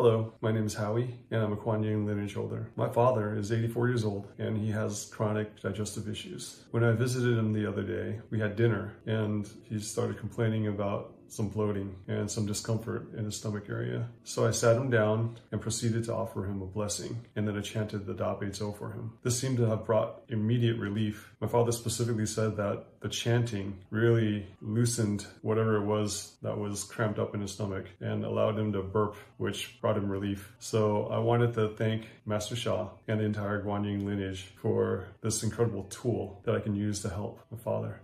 Hello, my name is Howie, and I'm a Kuan Yin lineage holder. My father is 84 years old, and he has chronic digestive issues. When I visited him the other day, we had dinner, and he started complaining about some bloating and some discomfort in his stomach area. So I sat him down and proceeded to offer him a blessing, and then I chanted the Da Bei Zhou for him. This seemed to have brought immediate relief. My father specifically said that the chanting really loosened whatever it was that was cramped up in his stomach and allowed him to burp, which brought him relief. So I wanted to thank Master Sha and the entire Guanyin lineage for this incredible tool that I can use to help my father.